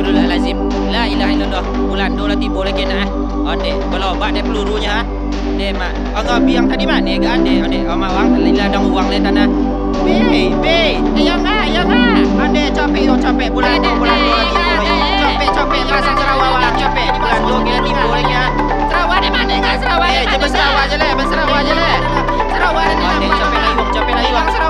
Astagfirullahalazim. La ilaha illallah. Bulan dua lagi boleh kena eh. Ande, kalau bak dia pelurunya eh? ha. Ande, mak. Aga biang tadi mak. Ande, ande. Ande, ama wang. Lila dong uang leh tanah. Bi, bi. Ayang ha, ayang ha. Ande, capek dong capek. Bulan dua, bulan dua lagi. Capek, capek. Ngerasa Sarawak lah capek. Di bulan dua gila tiba boleh kena. Ha? Sarawak ni mana dengan Sarawak? Eh, jemput Sarawak je leh. Jemput Sarawak je leh. Sarawak ni mana? Ande, capek lah iwang, capek lah. Sarawak.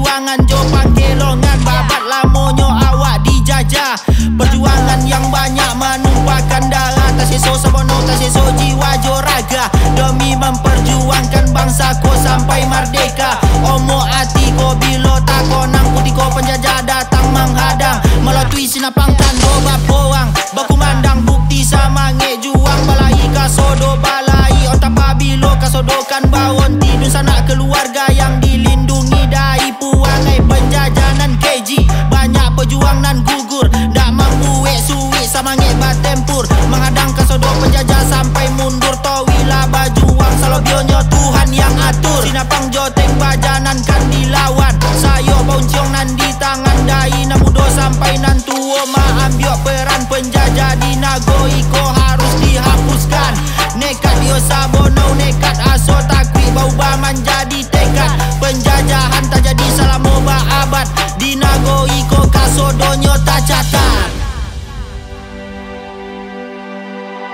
Perjuangan jo pangkelongan Babat lamonyo awak dijajah. Perjuangan yang banyak menumpahkan darah sabono, tak seso jiwa jo raga. Demi memperjuangkan bangsa ko sampai merdeka. Omo hati ko bilo tak konang. Putih ko penjajah datang menghadang. Melalui sinapang tan roba poang Baku mandang bukti sama nge juang. Balai kasodo balai Otak pabilo. Kasodokan bawon Tidur sanak keluarga yang dilindungi Banyak pejuang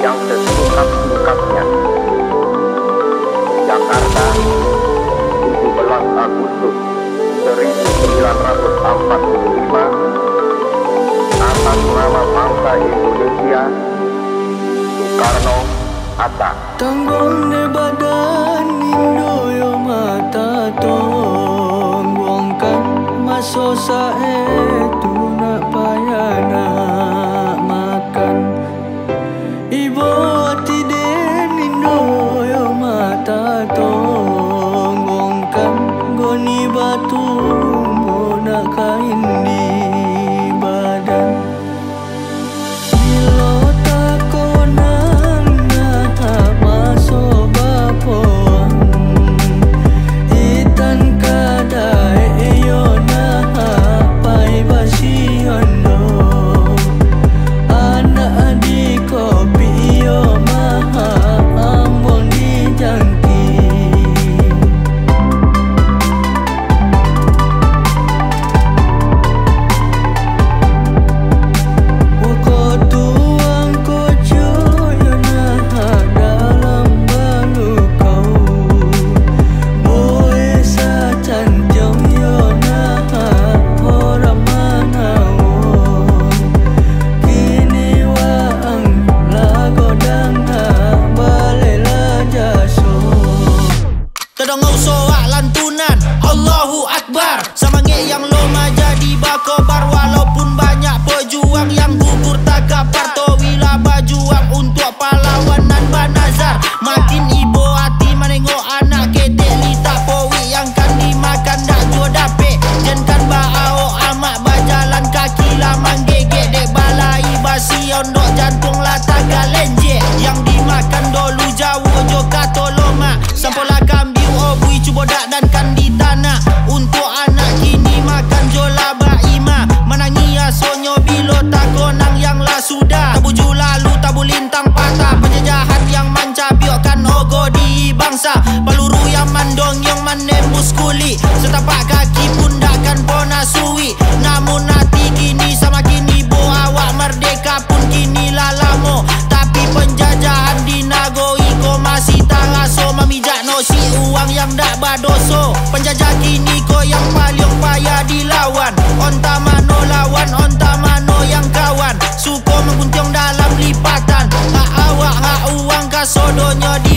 yang sesingkat-singkatnya. Jakarta, 17 Agustus 1945 atas nama bangsa Indonesia Soekarno Hatta. Tanggung ne badan Indo yo mata tonggongkan Maso saetu tapak kaki pun takkan pernah suwi. Namun hati kini sama kini bo Awak merdeka pun kini lalamo Tapi penjajahan di Nago Iko masih tak raso Memijak no si uang yang tak badoso Penjajah kini ko yang paling payah dilawan. Onta mano lawan, onta mano yang kawan. Suko mengguntiong dalam lipatan. Hak awak, hak uang kasodonyo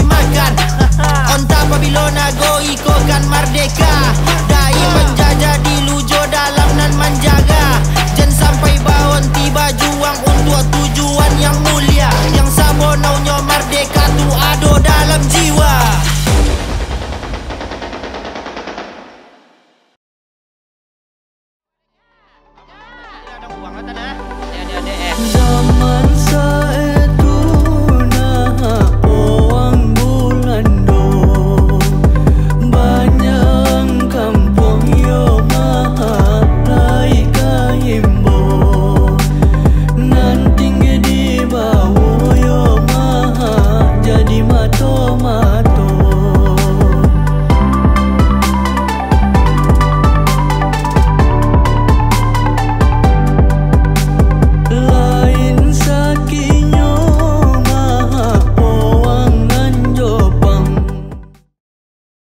Babilona goiko kan merdeka. Dai menjajah di lujo dalam nan menjaga. Jen sampai bawon tiba juang untuk tujuan yang mulia. Yang sabonaunya merdeka tu ado dalam jiwa. Zaman